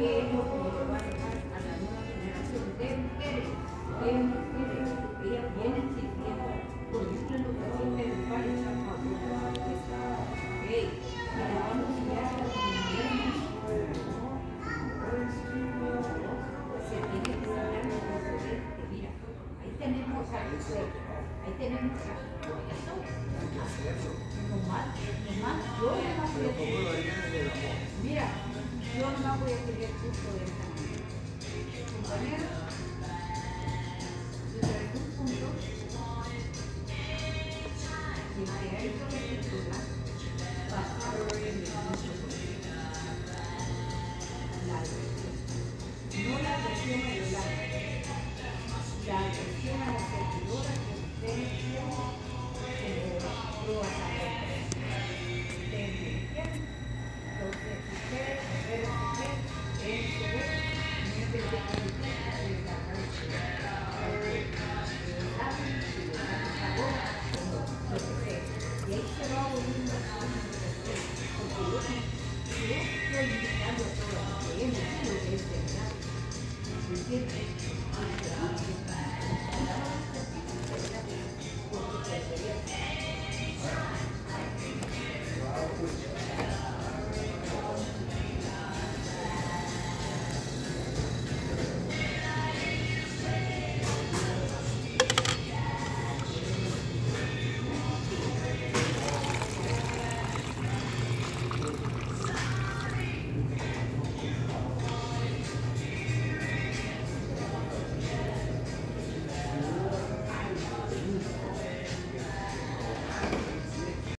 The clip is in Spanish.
que lo que a dejar a la nueva generación de mujeres que ellas vienen sirviendo, cumplen lo que son educadas y la van a a las mujeres. Se tiene que saber mira, ahí tenemos a ahí tenemos yo no voy a manera. Compañeros,